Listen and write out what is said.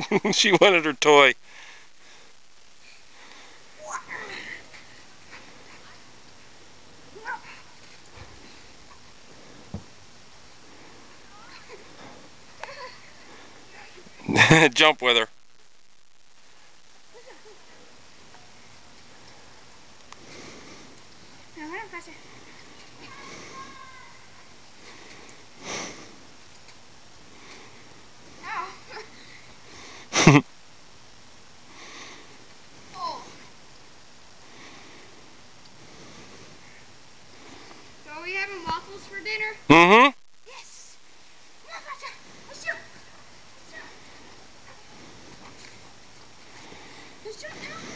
she wanted her toy. Jump with her. Are we having waffles for dinner? Mm-hmm. Yes. Come on, Let's do it. Let's do it. Let's do it now.